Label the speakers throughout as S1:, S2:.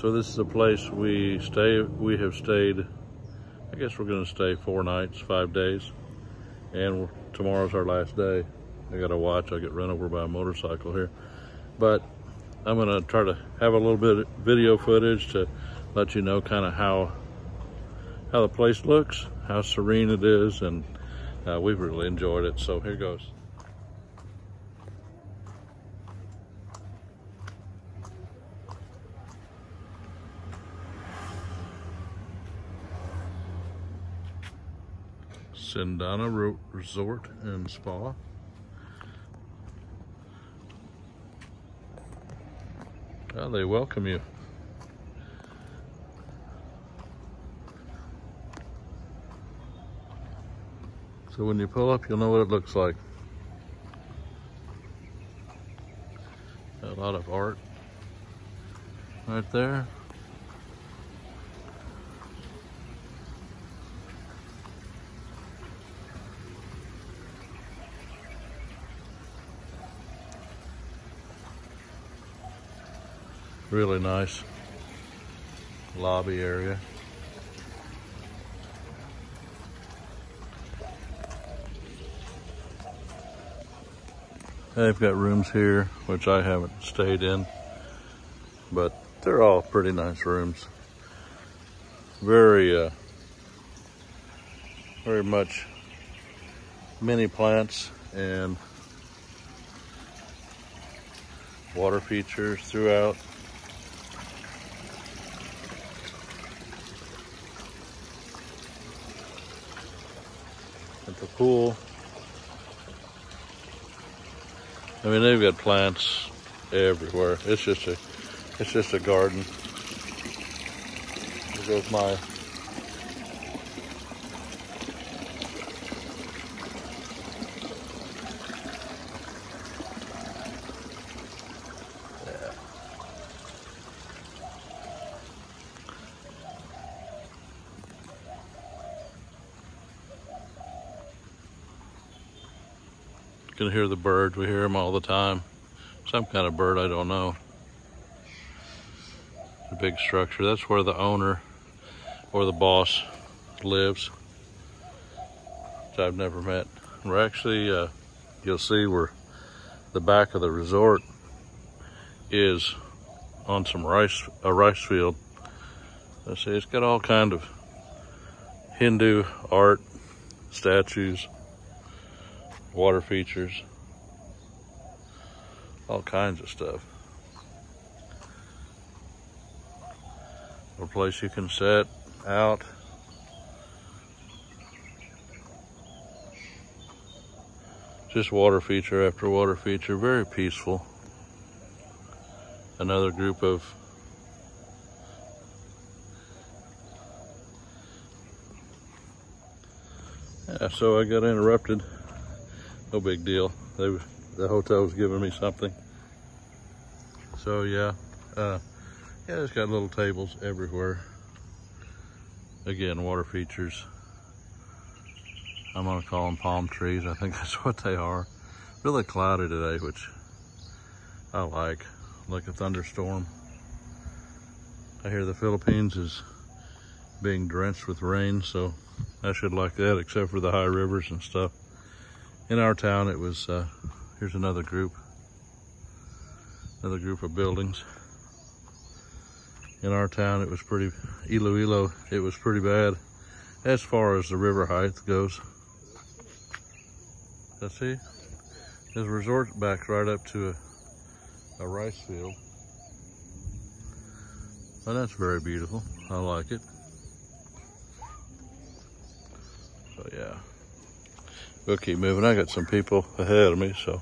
S1: So this is a place we stay, we have stayed, I guess we're gonna stay four nights, five days. And tomorrow's our last day. I got to watch, I get run over by a motorcycle here. But I'm gonna try to have a little bit of video footage to let you know kind of how, how the place looks, how serene it is, and uh, we've really enjoyed it. So here goes. Cendana Resort and Spa. They welcome you. So when you pull up, you'll know what it looks like. A lot of art right there. Really nice lobby area. They've got rooms here, which I haven't stayed in, but they're all pretty nice rooms. Very, uh, very much mini plants and water features throughout. The pool. I mean, they've got plants everywhere. It's just a, it's just a garden. There goes my can hear the birds. We hear them all the time. Some kind of bird, I don't know. A big structure. That's where the owner or the boss lives, which I've never met. We're actually, uh, you'll see where the back of the resort is on some rice, a rice field. I see it's got all kind of Hindu art, statues, water features, all kinds of stuff. A place you can set out. Just water feature after water feature, very peaceful. Another group of Yeah, so I got interrupted no big deal. They the hotel was giving me something. So yeah, uh, yeah, it's got little tables everywhere. Again, water features. I'm gonna call them palm trees. I think that's what they are. Really cloudy today, which I like. Like a thunderstorm. I hear the Philippines is being drenched with rain, so I should like that, except for the high rivers and stuff in our town it was uh, here's another group. Another group of buildings. In our town it was pretty Iloilo it was pretty bad as far as the river height goes. Let's see. This resort backs right up to a, a rice field. Well that's very beautiful. I like it. So yeah we'll keep moving. I got some people ahead of me, so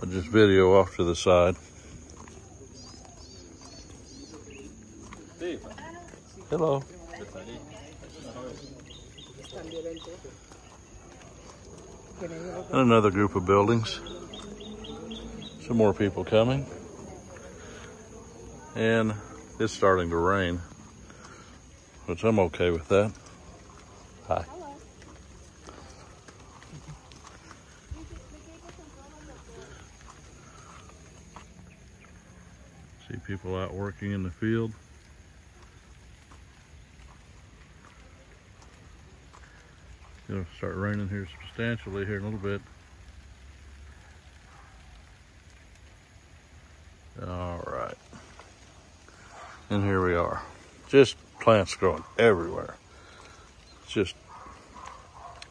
S1: I'll just video off to the side. Hello. And another group of buildings. Some more people coming. And it's starting to rain, which I'm okay with that. Hi. people out working in the field. It'll start raining here substantially here in a little bit. All right. And here we are. Just plants growing everywhere. Just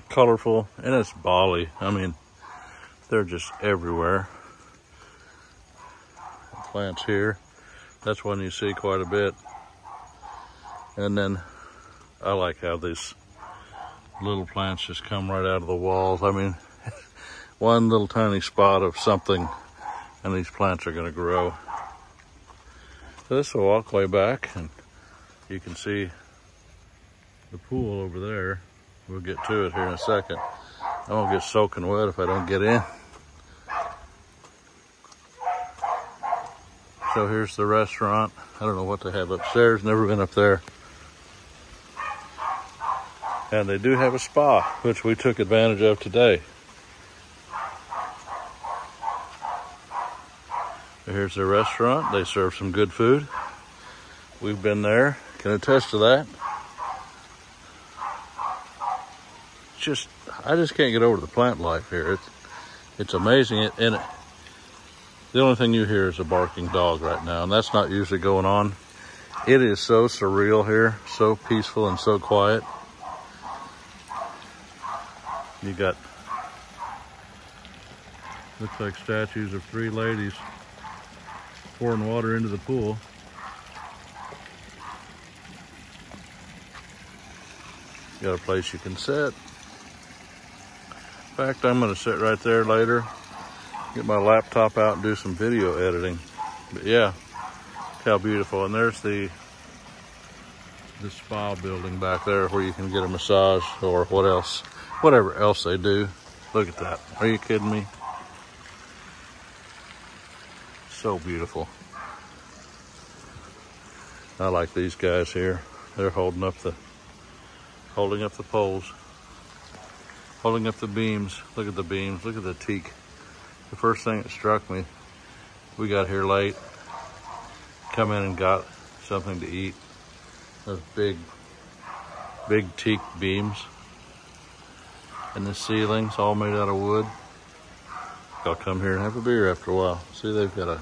S1: colorful. And it's Bali. I mean, they're just everywhere. Plants here. That's one you see quite a bit. And then I like how these little plants just come right out of the walls. I mean, one little tiny spot of something and these plants are gonna grow. So this is a walkway back and you can see the pool over there. We'll get to it here in a second. I won't get soaking wet if I don't get in. So here's the restaurant. I don't know what they have upstairs, never been up there. And they do have a spa, which we took advantage of today. Here's the restaurant. They serve some good food. We've been there, can attest to that. Just, I just can't get over the plant life here. It's, it's amazing. It, And it, the only thing you hear is a barking dog right now, and that's not usually going on. It is so surreal here, so peaceful and so quiet. You got, looks like statues of three ladies pouring water into the pool. Got a place you can sit. In fact, I'm gonna sit right there later, get my laptop out and do some video editing. But yeah, how beautiful. And there's the the spa building back there where you can get a massage or what else, whatever else they do. Look at that. Are you kidding me? So beautiful. I like these guys here. They're holding up the holding up the poles, holding up the beams. Look at the beams. Look at the teak. The first thing that struck me, we got here late, come in and got something to eat. Those big, big teak beams. And the ceilings all made out of wood. I'll come here and have a beer after a while. See, they've got a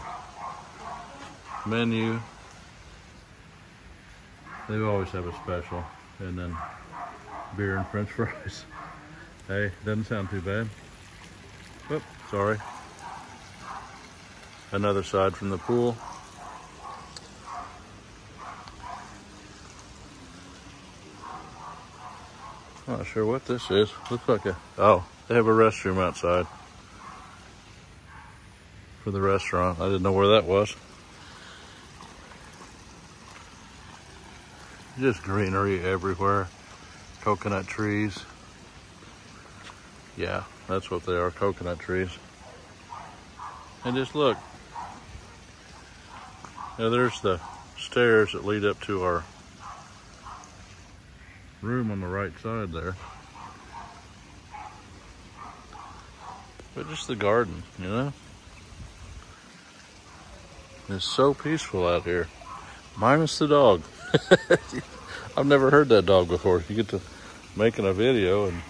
S1: menu. They always have a special. And then beer and french fries. hey, doesn't sound too bad. Whoop, sorry. Another side from the pool. Not sure what this is. Looks like a, oh, they have a restroom outside for the restaurant. I didn't know where that was. Just greenery everywhere. Coconut trees. Yeah, that's what they are, coconut trees. And just look. Now there's the stairs that lead up to our room on the right side there. But just the garden, you know? It's so peaceful out here. Minus the dog. I've never heard that dog before. You get to making a video and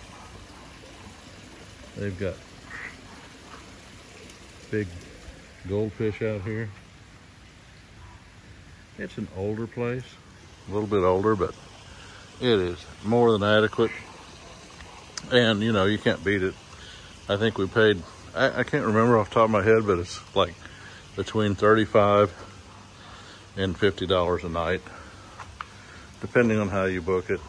S1: they've got big goldfish out here. It's an older place, a little bit older, but it is more than adequate. And you know, you can't beat it. I think we paid, I, I can't remember off the top of my head, but it's like between 35 and $50 a night, depending on how you book it.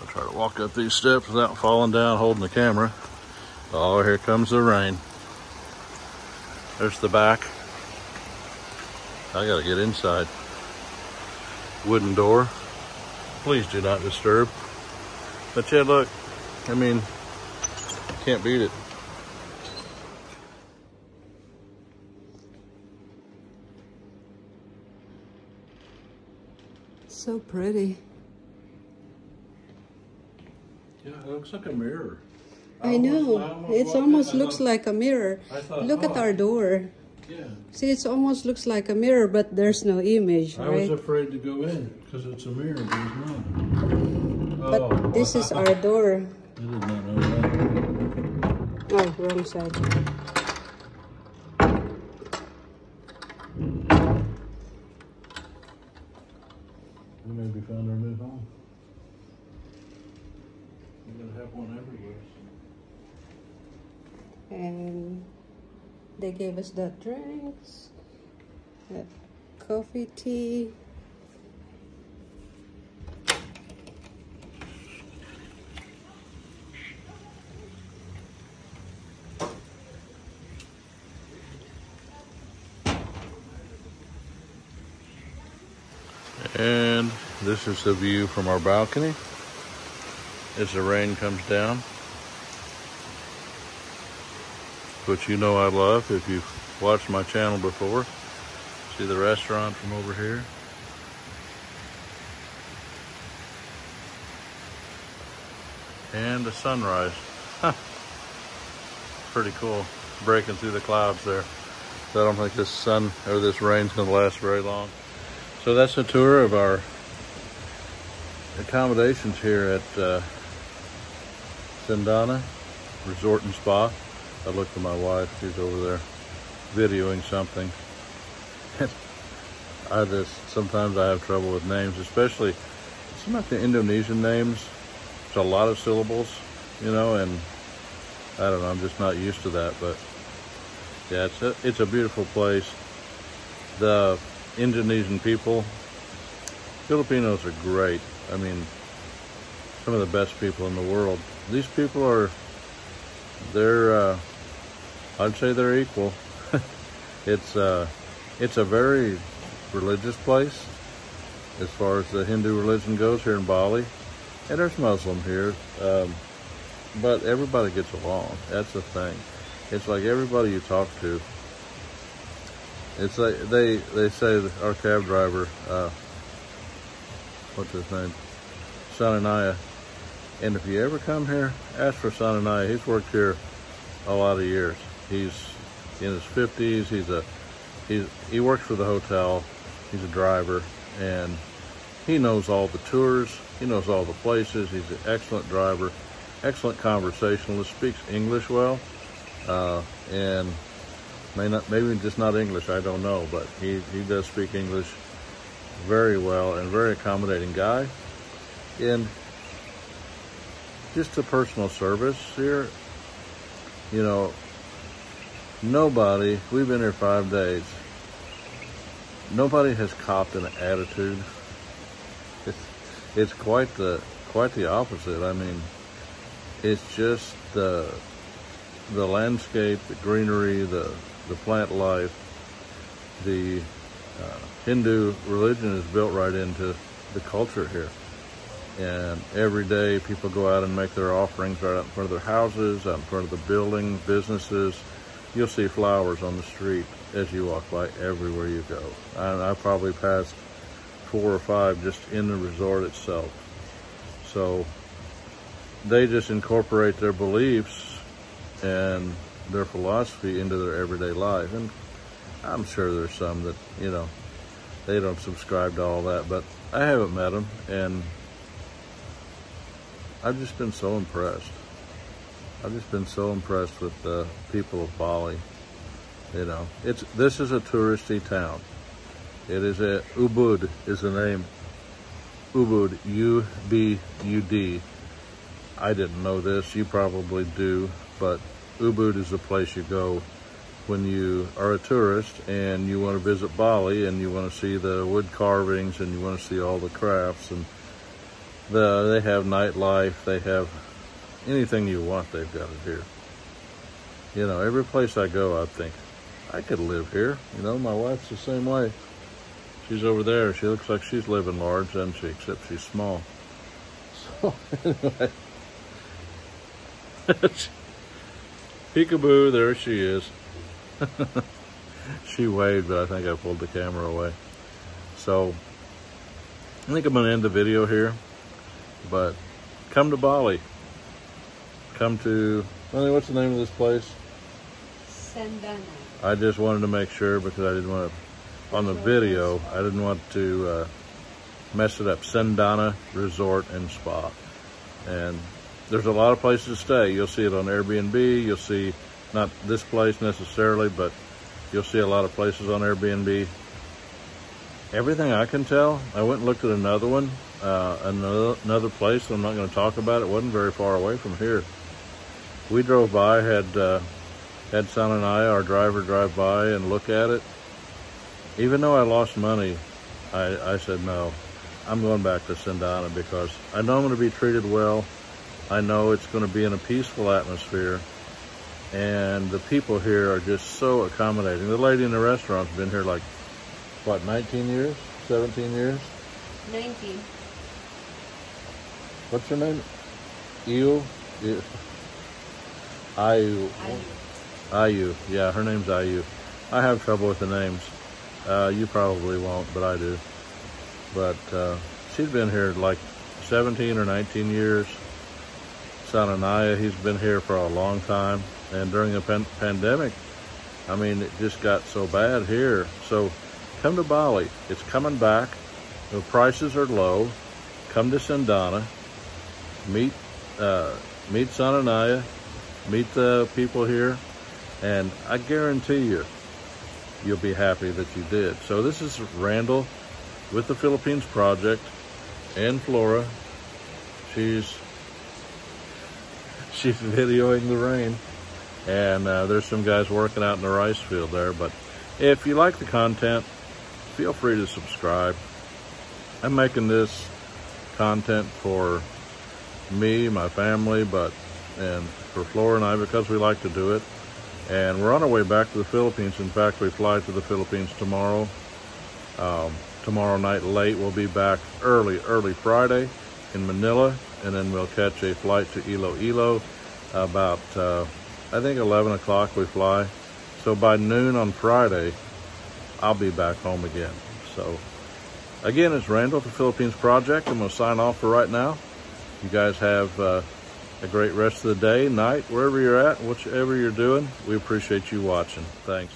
S1: I'll try to walk up these steps without falling down holding the camera. Oh, here comes the rain. There's the back. I gotta get inside. Wooden door. Please do not disturb. But yeah, look, I mean, can't beat it.
S2: So pretty.
S1: Yeah, it looks like a mirror.
S2: I know. It almost looks like a mirror.
S1: I thought,
S2: Look at
S1: oh.
S2: our door.
S1: Yeah.
S2: See, it almost looks like a mirror, but there's no image,
S1: I was afraid to go in because it's a mirror, but it's not.
S2: But
S1: Oh,
S2: this is our door.
S1: I did not know that.
S2: Oh, wrong side.
S1: We maybe found our new home. We gotta have one everywhere.
S2: And they gave us the drinks, the coffee, tea.
S1: And this is the view from our balcony as the rain comes down. Which you know I love if you've watched my channel before. See the restaurant from over here? And the sunrise. Pretty cool. Breaking through the clouds there. So I don't think this sun or this rain's gonna last very long. So that's a tour of our accommodations here at uh, Cendana Resort and Spa. I looked at my wife, she's over there videoing something. I just, sometimes I have trouble with names, especially some of the Indonesian names. It's a lot of syllables, you know, and I don't know, I'm just not used to that, but yeah, it's a, it's a beautiful place. The Indonesian people, Filipinos are great. I mean, some of the best people in the world. These people are, they're, uh, I'd say they're equal. it's, uh, it's a very religious place as far as the Hindu religion goes here in Bali. And there's Muslim here. Um, but everybody gets along. That's the thing. It's like everybody you talk to, it's like they they say our cab driver, uh, what's his name, Sananaya, and if you ever come here, ask for Sananaya. He's worked here a lot of years. He's in his fifties. He's a he's he works for the hotel. He's a driver, and he knows all the tours. He knows all the places. He's an excellent driver, excellent conversationalist. Speaks English well, uh, and may not maybe just not English. I don't know, but he he does speak English very well and very accommodating guy. And just a personal service here. You know, nobody. We've been here five days. Nobody has copped an attitude. It's it's quite the quite the opposite. I mean, it's just the the landscape, the greenery, the the plant life, the uh, Hindu religion is built right into the culture here. And every day people go out and make their offerings right out in front of their houses, out in front of the building, businesses. You'll see flowers on the street as you walk by everywhere you go. And I probably passed four or five just in the resort itself. So they just incorporate their beliefs and their philosophy into their everyday life. And I'm sure there's some that, you know, they don't subscribe to all that, but I haven't met them and I've just been so impressed. I've just been so impressed with the people of Bali. You know, it's this is a touristy town. It is a Ubud is the name. Ubud, U-B-U-D. I didn't know this. You probably do, but Ubud is the place you go when you are a tourist and you want to visit Bali and you want to see the wood carvings and you want to see all the crafts and the they have nightlife. They have anything you want. They've got it here. You know, every place I go, I think I could live here. You know, my wife's the same way. She's over there. She looks like she's living large, doesn't she? Except she's small. So anyway. Peekaboo, there she is. she waved, but I think I pulled the camera away. So, I think I'm going to end the video here. But come to Bali. Come to, honey, what's the name of this place?
S2: Sandana.
S1: I just wanted to make sure because I didn't want to, on the video, I didn't want to uh, mess it up. Cendana Resort and Spa. And there's a lot of places to stay. You'll see it on Airbnb. You'll see not this place necessarily, but you'll see a lot of places on Airbnb. Everything I can tell, I went and looked at another one, uh, another, another place. I'm not going to talk about it. wasn't very far away from here. We drove by, had uh, had Son and I, our driver, drive by and look at it. Even though I lost money, I, I said no. I'm going back to Cendana because I know I'm going to be treated well. I know it's going to be in a peaceful atmosphere. And the people here are just so accommodating. The lady in the restaurant's been here like, what, 19 years? 17 years?
S3: 19.
S1: What's your name? Eel? Ayu. Ayu. Yeah, her name's Ayu. I have trouble with the names. Uh, you probably won't, but I do. But uh, she's been here like 17 or 19 years. Sananaya, he's been here for a long time. And during the pan pandemic, I mean, it just got so bad here. So come to Bali. It's coming back. The prices are low. Come to Cendana. Meet, uh, meet Sananaya. Meet the people here. And I guarantee you, you'll be happy that you did. So this is Randall with the Philippines Project and Flora. She's she's videoing the rain. And uh, there's some guys working out in the rice field there. But if you like the content, feel free to subscribe. I'm making this content for me, my family, but and for Flora and I because we like to do it. And we're on our way back to the Philippines. In fact, we fly to the Philippines tomorrow. Um, tomorrow night late, we'll be back early, early Friday in Manila. And then we'll catch a flight to Iloilo about, uh, I think 11 o'clock we fly. So by noon on Friday, I'll be back home again. So again, it's Randall, the Philippines Project. I'm to sign off for right now. You guys have uh, a great rest of the day, night, wherever you're at, whichever you're doing. We appreciate you watching. Thanks.